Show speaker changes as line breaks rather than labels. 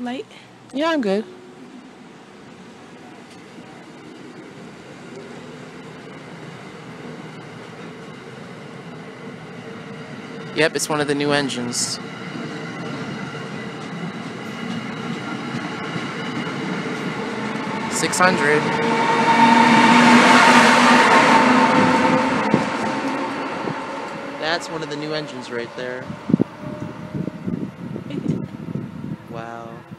light?
Yeah, I'm good. Yep, it's one of the new engines. Six hundred. That's one of the new engines right there. Wow.